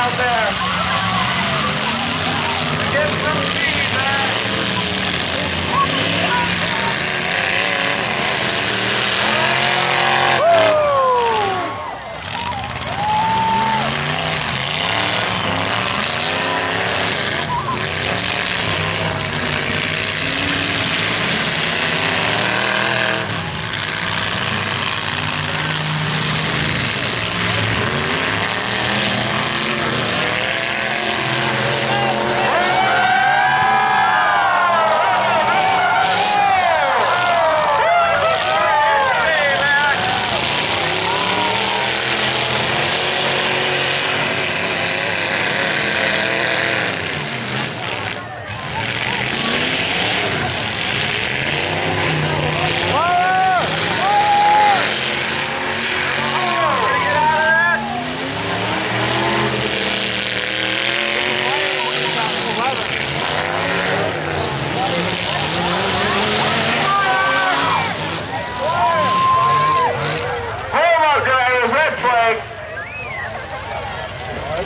out there. Get some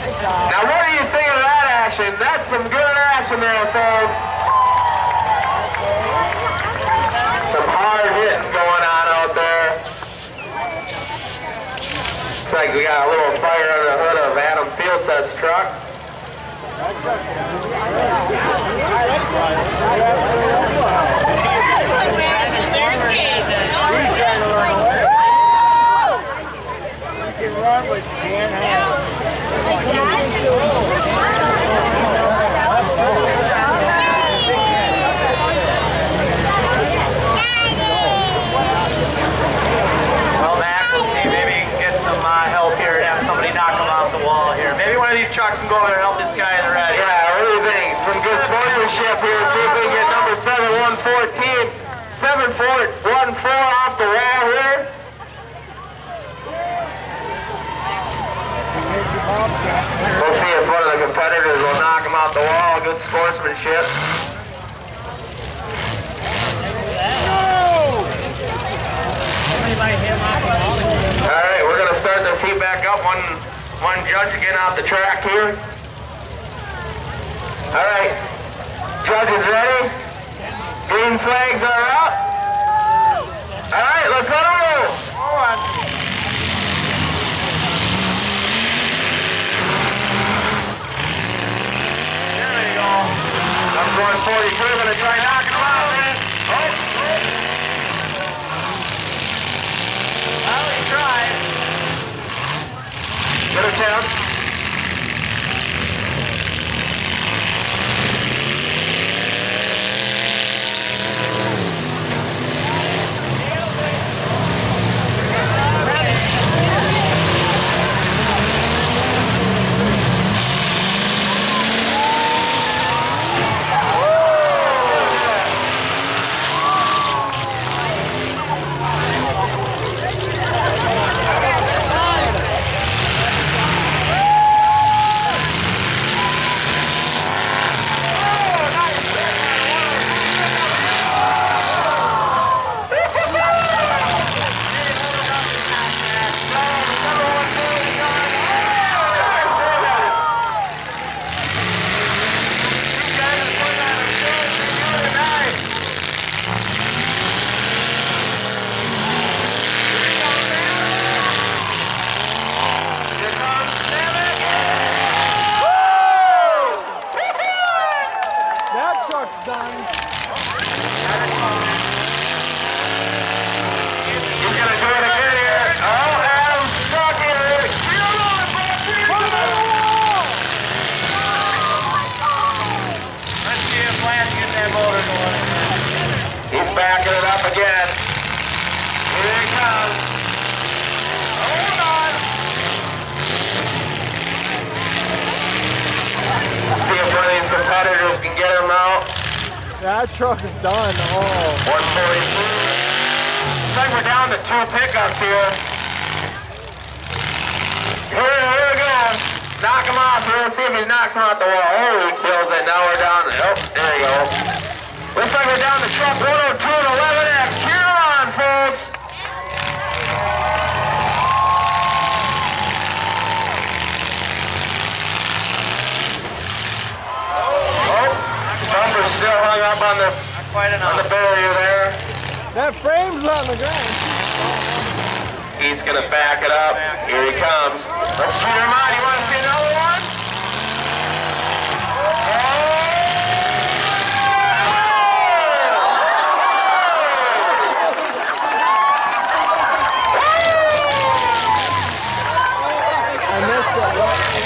Now what do you think of that action? That's some good action there, folks. Some hard hitting going on out there. Looks like we got a little fire under the hood of Adam Fieldset's truck. He's trying to run away. You can run, but you can't hang. Well, Max, let's see, maybe you can get some uh, help here and have somebody knock him off the wall here. Maybe one of these trucks can go over there and help this guy in the red. Yeah, what do you think? Some good sportsmanship here. See if we can get number 7114, 7414 off the wall here. We'll see if one of the competitors will knock him off the wall. Good sportsmanship. All right, we're gonna start this heat back up. One, one judge getting off the track here. All right, judges ready? Green flags are up. All right, let's go. Hold on. There we go. Number 142, gonna try knocking them out, man. Oh, Well, he tried. good attempt. That truck's done. He's gonna do it again here. Oh, Adam's stuck here. Let's if Lance that motor going. He's backing it up again. Here he comes. Hold on. See if one of these competitors can get him out. That truck is done. Oh. 142. Looks like we're down to two pickups. Here, here we go. Knock him off here. See if he knocks him out the wall. Oh, he kills it. Now we're down. Oh, there you go. Looks like we're down to truck 102 and 11X. Cheer on, folks. Oh, number's still hung up on the quite on the barrier there. That frame's on the ground. He's gonna back it up. Here he comes. Let's him on. You wanna see another one? I missed it.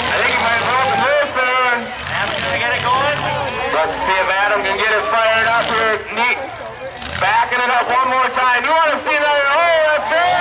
I think he might have broke the moose there. Adam's gonna get it going. Let's see if Adam can get it fired up here. Neat. Backing it up one more time. You wanna see another oh,